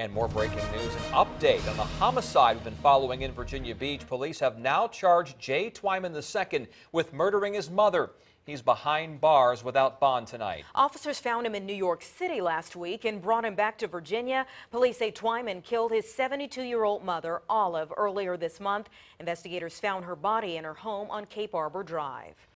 And more breaking news an update on the homicide we've been following in Virginia Beach. Police have now charged Jay Twyman II with murdering his mother. He's behind bars without bond tonight. Officers found him in New York City last week and brought him back to Virginia. Police say Twyman killed his 72 year old mother, Olive, earlier this month. Investigators found her body in her home on Cape Arbor Drive.